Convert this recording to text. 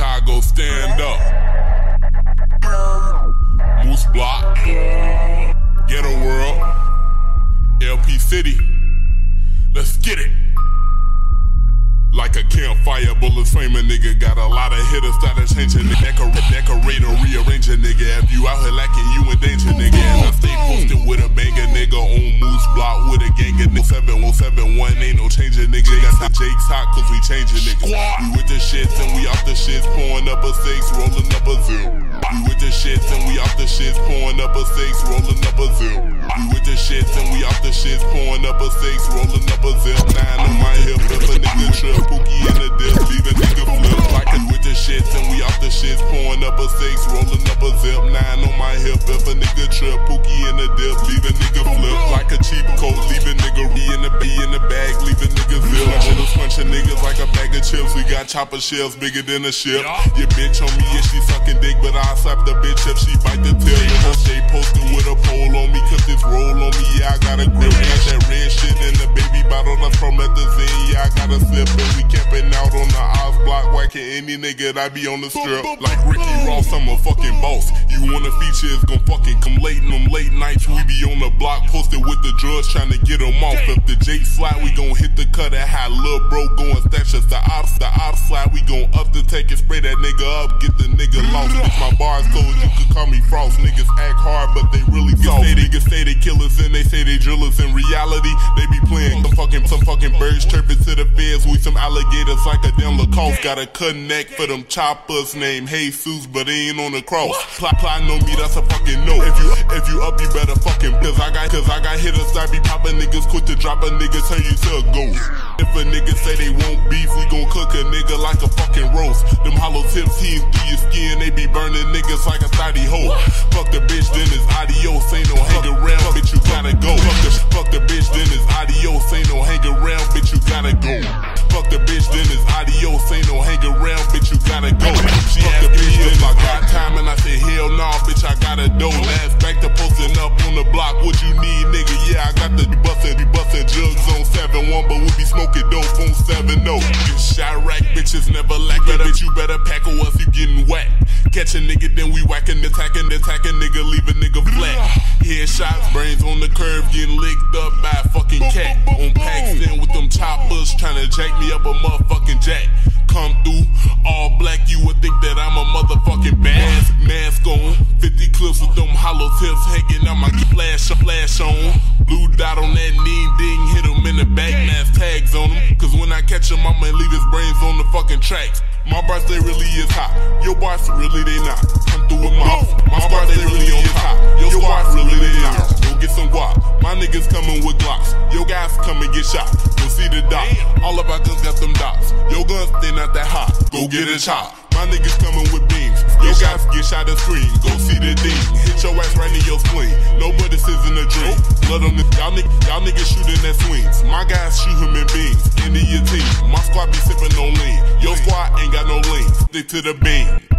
Chicago, stand up. Moose Block, Ghetto World, LP City. Let's get it. Like a campfire, bullets flame nigga. Got a lot of hitters that'll change a nigga. Decorate or rearrange a nigga. If you out here nigga. Jake's hot cause we changing, nigga. We with the shits and we off the shits. Pouring up a six, rolling up a zero. We with the shits and we off the shits. Pouring up a six, rolling up a zero. We with the shits and we off the shits. Pouring up a six, rolling up a zero. Nine on my hip, if a nigga trip. Pookie in the dip, leave a nigga flip. Like we with the shits and we off the shits. Pouring up a six, rolling up a zip. Nine on my hip, if a nigga trip. Pookie in the dip, leave a nigga flip. Like a cheap coat, chips. We got chopper shells bigger than a ship. Your bitch on me, yeah, she sucking dick, but I slap the bitch if she bite the tail. You know, stay posted with a pole on me, cause this roll on me, yeah, I got a grip. Got that red shit in the baby bottle, that's from at the zen, yeah, I got a slip. And we camping out on the Oz block, whacking any nigga that be on the strip. Like Ricky Ross, I'm a fucking boss. You wanna feature, it's gon' fucking come late in them late nights. We be on block, posted with the drugs, trying to get them off. If the J slide, we gon' hit the cut at high, lil' bro going stash us. The ops, the ops slide, we gon' up the take and spray that nigga up, get the nigga lost. Bitch, my bars cold, you could call me Frost. Niggas act hard, but they really soft. They niggas say they killers and they say they drillers. In reality, they be playing some fucking, some fucking birds chirping to the feds. We some alligators like a damn Lacoste. Got a connect for them choppers named Jesus, but they ain't on the cross. Plot, plot know me, that's a fucking no. If you, if you up, you better fucking, cause I got, cause I got hitters that be popping niggas quick to drop a nigga, turn you to a ghost. If a nigga say they won't beef, we gon' cook a nigga like a fucking roast. Them hollow tips heat through your skin, they be burning niggas like a thotty hoe. Fuck the bitch, then it's adios, ain't no hang around, bitch, you gotta go. Fuck the, fuck the bitch, then it's adios, ain't no hang around, bitch, you gotta go. Fuck the bitch, then it's adios, ain't no hang around, bitch, you gotta go. She fuck the bitch, then I got time, and I say hell nah, bitch, I gotta do. 7-1, but we be smoking dope on 7-0. You shot rack, bitches never lack, better, bitch, you better pack or else you getting whacked. Catch a nigga, then we whackin', attackin', attackin', nigga, leave a nigga flat. Headshots, brains on the curve, getting licked up by a fucking cat. On Paxton with them choppers, to jack me up a motherfucking jack. Come through, all black, you would think that I'm a motherfucking badass. Mask on, 50 clips with them hollow tips hanging out my flash, flash on. Blue dot on that catch him, I'ma leave his brains on the fucking tracks. My bars, they really is hot. Your bars, really they not. Come through with my My bars, they really on top. Your squad, really they not. Go get some guap. My niggas coming with glocks. Your guys come and get shot. Go see the dot. All of our guns got them dots. Your guns, they not that hot. Go get a chop. My niggas coming with beams. Your guys get shot and scream. Go see the dean. Hit your ass right in your spleen. Nobody says this. Y'all, niggas, y'all niggas shooting at swings. My guys shoot him in beams. Into your team. My squad be sipping on lean. Your squad ain't got no lean. Stick to the beam.